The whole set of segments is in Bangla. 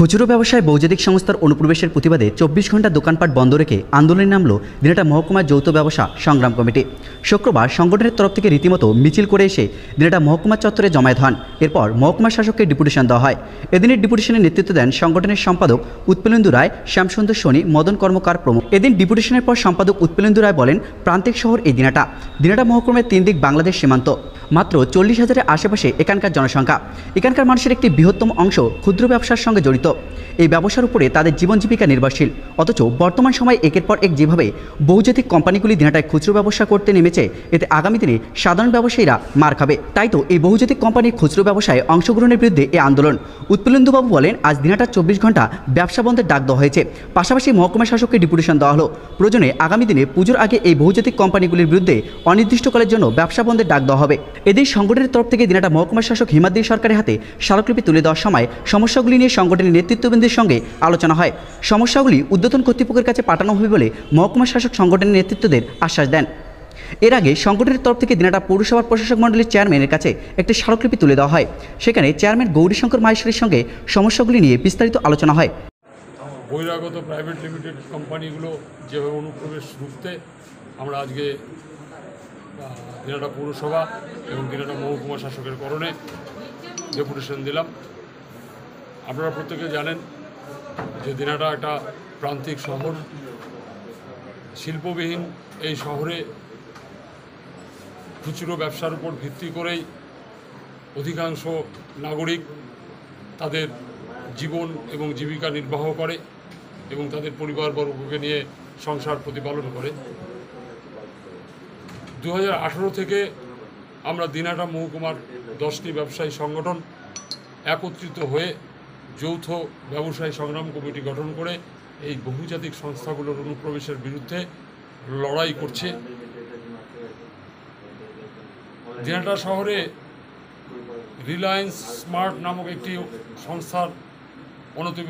খুচরো ব্যবসায় বৌজাদিক সংস্থার অনুপ্রবেশের প্রতিবাদে চব্বিশ ঘণ্টা দোকানপাট বন্ধ রেখে আন্দোলনে নামল দিনাটা মহকুমা যৌথ ব্যবসা সংগ্রাম কমিটি। শুক্রবার সংগঠনের তরফ থেকে রীতিমতো মিছিল করে এসে দিনাটা মহকুমা চত্বরে জমায়েত হন। এরপর মহকুমা শাসককে ডিপুটেশন দেওয়া হয়। এদিনের ডিপুটেশনের নেতৃত্ব দেন সংগঠনের সম্পাদক উৎপলেন্দু রায়, শ্যামসুন্দর সোনি, মদন কর্মকার প্রমুখ। এদিন ডিপুটেশনের পর সম্পাদক উৎপলেন্দু রায় বলেন, প্রান্তিক শহর এই দিনাটা দিনাটা মহকুমার তিন দিক বাংলাদেশ সীমান্ত। মাত্র চল্লিশ হাজারের আশেপাশে এখানকার জনসংখ্যা। এখানকার মানুষের একটি বৃহত্তম অংশ ক্ষুদ্র ব্যবসার সঙ্গে জড়িত। এই ব্যবসার উপরে তাদের জীবন জীবিকা নির্ভরশীল। অথচ বর্তমান সময়ে একের পর এক যেভাবে বহুজাতিক কোম্পানিগুলি দিনাটায় খুচরো ব্যবসা করতে নেমেছে, এতে আগামী দিনে সাধারণ ব্যবসায়ীরা মার খাবে। তাই তো এই বহুজাতিক কোম্পানির খুচরো ব্যবসায় অংশগ্রহণের বিরুদ্ধে এই আন্দোলন। উৎপলেন্দুবাবু বলেন, আজ দিনাটা চব্বিশ ঘণ্টা ব্যবসা বন্ধের ডাক দেওয়া হয়েছে। পাশাপাশি মহকুমা শাসককে ডিপুটেশন দেওয়া হলো। প্রয়োজনে আগামী দিনে পুজোর আগে এই বহুজাতিক কোম্পানিগুলির বিরুদ্ধে অনির্দিষ্টকালের জন্য ব্যবসা বন্ধের ডাক দেওয়া হবে। এদিন সংগঠনের তরফ থেকে দিনাটা মহকুমা শাসক হিমাদ্রি সরকারের হাতে স্মারকলিপি তুলে দেওয়ার সময় সমস্যাগুলি নিয়ে সংগঠনের নেতৃত্ববৃন্দের সঙ্গে আলোচনা হয়। সমস্যাগুলি উদ্যতন কর্তৃপক্ষের কাছে পাঠানো হবে বলে মহকুমা শাসক সংগঠনের নেতৃত্বদের আশ্বাস দেন। এর আগে সংগঠনের তরফ থেকে দিনাটা পৌরসভার প্রশাসক মণ্ডলীর চেয়ারম্যানের কাছে একটি স্মারকলিপি তুলে দেওয়া হয়। সেখানে চেয়ারম্যান গৌরীশঙ্কর মাহেশ্বরীর সঙ্গে সমস্যাগুলি নিয়ে বিস্তারিত আলোচনা হয়। বহিরাগত প্রাইভেট লিমিটেড কোম্পানিগুলো যেভাবে অনুপ্রবেশ রুখতে আমরা আজকে দিনাটা পৌরসভা এবং দিনাটা মহকুমা শাসকের করণে ডেপুটেশন দিলাম। আপনারা প্রত্যেকে জানেন যে দিনাটা একটা প্রান্তিক শহর। শিল্পবিহীন এই শহরে খুচরো ব্যবসার উপর ভিত্তি করেই অধিকাংশ নাগরিক তাদের জীবন এবং জীবিকা নির্বাহ করে এবং তাদের পরিবারবর্গকে নিয়ে সংসার প্রতিপালন করে। দু হাজার আঠারো থেকে আমরা দিনাটা মহকুমার দশটি ব্যবসায়ী সংগঠন একত্রিত হয়ে যৌথ ব্যবসায়ী সংগ্রাম কমিটি গঠন করে এই বহুজাতিক সংস্থাগুলোর অনুপ্রবেশের বিরুদ্ধে লড়াই করছে। দিনাটা শহরে রিলায়েন্স স্মার্ট নামক একটি সংস্থার অনতি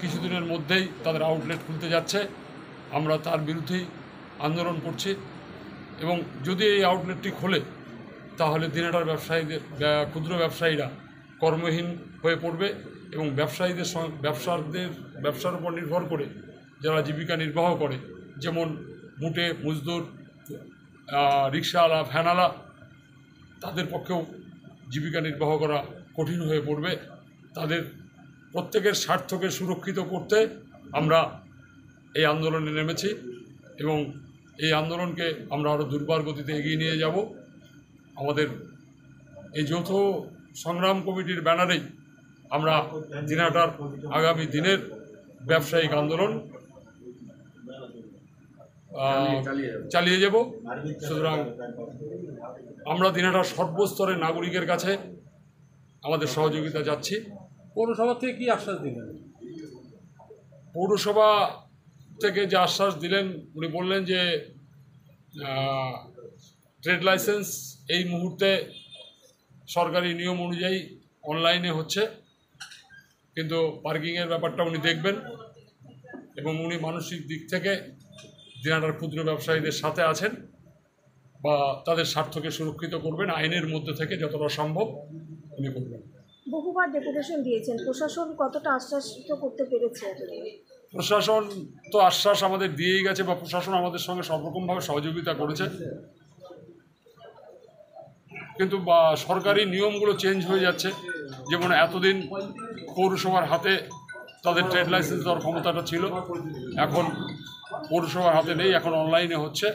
কিছুদিনের মধ্যেই তাদের আউটলেট খুলতে যাচ্ছে। আমরা তার বিরুদ্ধেই আন্দোলন করছি। এবং যদি এই আউটলেটটি খোলে, তাহলে দিনাটার ব্যবসায়ীদের ক্ষুদ্র ব্যবসায়ীরা কর্মহীন হয়ে পড়বে এবং ব্যবসায়ীদের ব্যবসাদের ব্যবসার উপর নির্ভর করে যারা জীবিকা নির্বাহ করে, যেমন মুটে, মজদুর রিক্সাওয়ালা, ভ্যানওয়ালা, তাদের পক্ষেও জীবিকা নির্বাহ করা কঠিন হয়ে পড়বে। তাদের প্রত্যেকের স্বার্থকে সুরক্ষিত করতে আমরা এই আন্দোলনে নেমেছি এবং এই আন্দোলনকে আমরা আরও দুর্বার গতিতে এগিয়ে নিয়ে যাব। আমাদের এই যৌথ সংগ্রাম কমিটির ব্যানারেই আমরা দিনাটার আগামী দিনের ব্যবসায়িক আন্দোলন চালিয়ে যাব। সুতরাং আমরা দিনাটার সর্বস্তরের নাগরিকের কাছে আমাদের সহযোগিতা যাচ্ছি। পৌরসভা থেকে কি আশ্বাস দিলেন? পৌরসভা থেকে যে আশ্বাস দিলেন, উনি বললেন যে ট্রেড লাইসেন্স এই মুহূর্তে সরকারি নিয়ম অনুযায়ী অনলাইনে হচ্ছে। কিন্তু পার্কিংয়ের ব্যাপারটা উনি দেখবেন এবং উনি মানসিক দিক থেকে দিনাটার ক্ষুদ্র ব্যবসায়ীদের সাথে আছেন বা তাদের স্বার্থকে সুরক্ষিত করবেন, আইনের মধ্যে থেকে যতটা সম্ভব উনি করবেন। বহুবার ডেপুটেশন দিয়েছেন। প্রশাসন কতটা আশ্বাসিত করতে পেরেছে? প্রশাসন তো আশ্বাস আমাদের দিয়েই গেছে বা প্রশাসন আমাদের সঙ্গে সব রকমভাবে সহযোগিতা করেছে। কিন্তু সরকারি নিয়মগুলো চেঞ্জ হয়ে যাচ্ছে। যেমন এতদিন পৌরসভার হাতে তাদের ট্রেড লাইসেন্স দেওয়ার ক্ষমতাটা ছিল। এখন পৌরসভার হাতে নেই, এখন অনলাইনে হচ্ছে।